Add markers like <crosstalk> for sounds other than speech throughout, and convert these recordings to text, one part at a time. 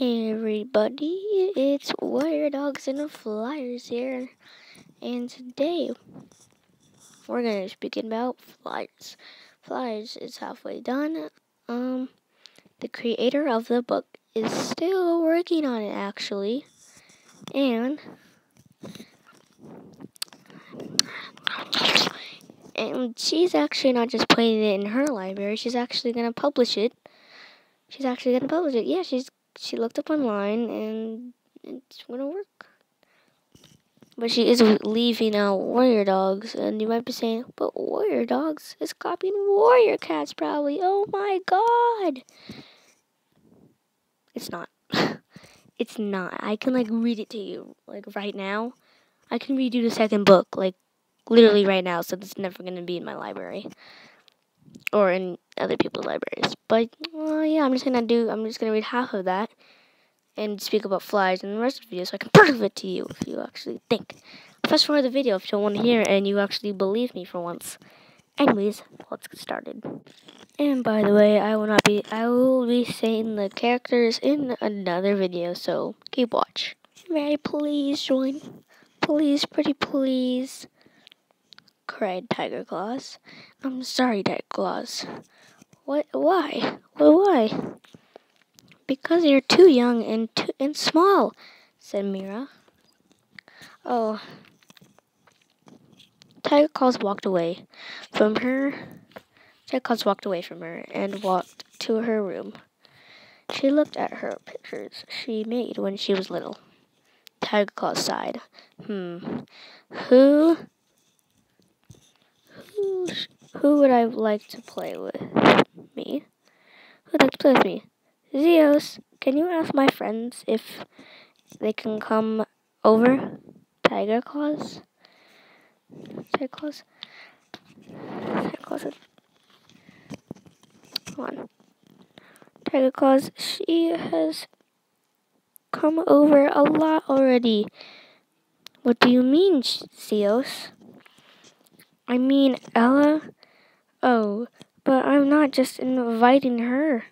Hey everybody, it's Warrior Dogs and the Fliers here, and today we're gonna be speaking about Fliers. Fliers is halfway done. Um, the creator of the book is still working on it actually, and and she's actually not just putting it in her library. She's actually gonna publish it. She's actually gonna publish it. Yeah, she's she looked up online and it's gonna work. But she is leaving out Warrior Dogs, and you might be saying, but Warrior Dogs is copying Warrior Cats, probably. Oh my god! It's not. <laughs> it's not. I can, like, read it to you, like, right now. I can read you the second book, like, literally right now, so it's never gonna be in my library. Or in other people's libraries. But uh, yeah, I'm just gonna do. I'm just gonna read half of that and speak about flies in the rest of the video, so I can <laughs> prove it to you if you actually think. Fast forward the video if you don't want to hear and you actually believe me for once. Anyways, let's get started. And by the way, I will not be. I will be saying the characters in another video, so keep watch. May I please join? Please, pretty please cried Tiger Claws. I'm sorry, Tiger Claws. What? Why? Well, why? Because you're too young and too and small," said Mira. Oh. Tiger Claws walked away from her. Tiger Claws walked away from her and walked to her room. She looked at her pictures she made when she was little. Tiger Claws sighed. Hmm. Who who would I like to play with? Me? Who'd like to play with me? Zeos, can you ask my friends if they can come over? Tiger Claws? Tiger Claws? Tiger Claws. Come on. Tiger Claws, she has come over a lot already. What do you mean, Zeos? I mean, Ella? Oh, but I'm not just inviting her.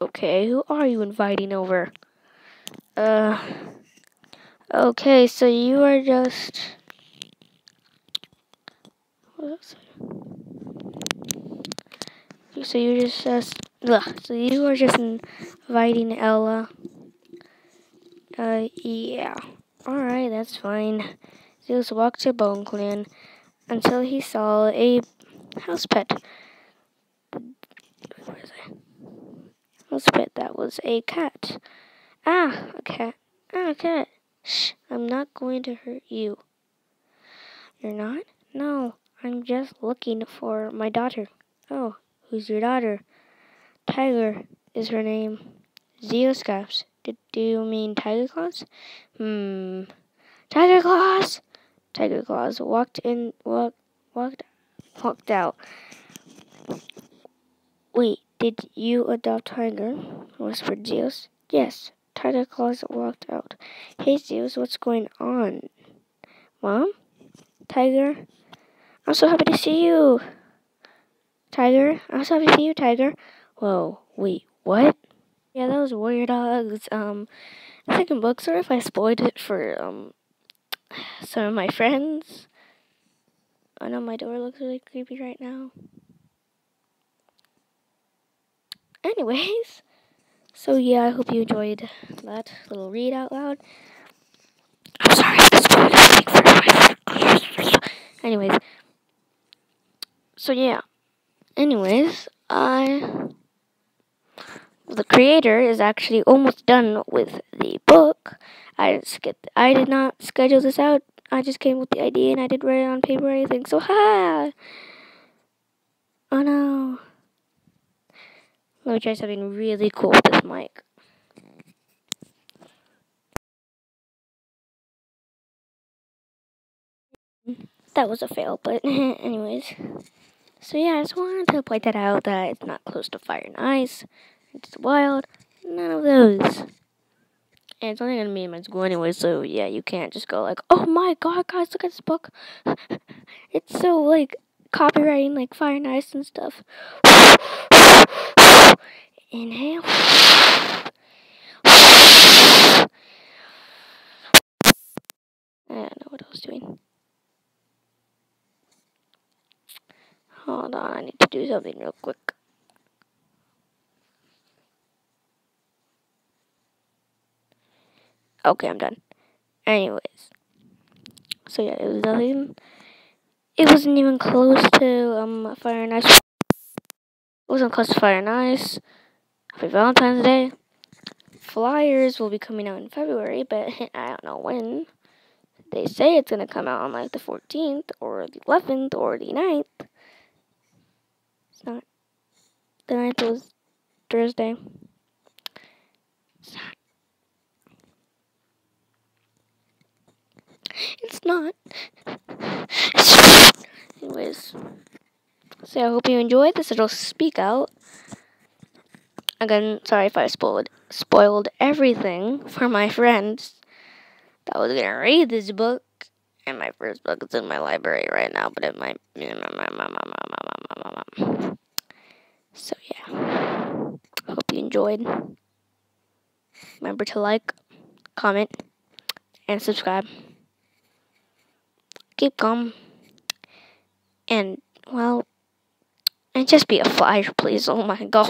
Okay, who are you inviting over? Uh, okay, so you are just... So you just, just ugh, so you are just inviting Ella. Uh, yeah. Alright, that's fine. So let's walk to Bone Clan until he saw a house pet. House pet that was a cat. Ah, a cat. Ah, a cat. Shh, I'm not going to hurt you. You're not? No, I'm just looking for my daughter. Oh, who's your daughter? Tiger is her name. Zeoscaps. Did, do you mean Tiger Claws? Hmm. Tiger Claws! Tiger Claws walked in, walked, walked, walked out. Wait, did you adopt Tiger? whispered Zeus. Yes, Tiger Claws walked out. Hey Zeus, what's going on? Mom? Tiger? I'm so happy to see you. Tiger? I'm so happy to see you, Tiger. Whoa, wait, what? Yeah, that was Warrior Dogs. Um, second book. Sorry if I spoiled it for um some of my friends. I know my door looks really creepy right now. Anyways, so yeah, I hope you enjoyed that little read out loud. I'm sorry Anyways, so yeah. Anyways, I the creator is actually almost done with the book. I didn't skip. I did not schedule this out. I just came with the idea and I didn't write it on paper or anything. So <laughs> ha! Oh no! Let me try something really cool with this mic. That was a fail, but <laughs> anyways. So yeah, I just wanted to point that out that it's not close to fire and ice. It's wild. None of those. And it's only going to be in my school anyway, so yeah, you can't just go like, oh my god, guys, look at this book. <laughs> it's so, like, copywriting, like, fire and ice and stuff. <sighs> Inhale. <sighs> I don't know what I was doing. Hold on, I need to do something real quick. Okay, I'm done. Anyways. So yeah, it was nothing. It wasn't even close to um Fire and Ice. It wasn't close to Fire and Ice. Happy Valentine's Day. Fliers will be coming out in February, but <laughs> I don't know when. They say it's gonna come out on like the 14th or the 11th or the 9th. It's not. The 9th was Thursday. It's not. Not. Anyways, so I hope you enjoyed this little speak out. Again, sorry if I spoiled spoiled everything for my friends that was gonna read this book. And my first book is in my library right now, but it might. So yeah, hope you enjoyed. Remember to like, comment, and subscribe keep calm, and, well, and just be a flyer, please. Oh my god.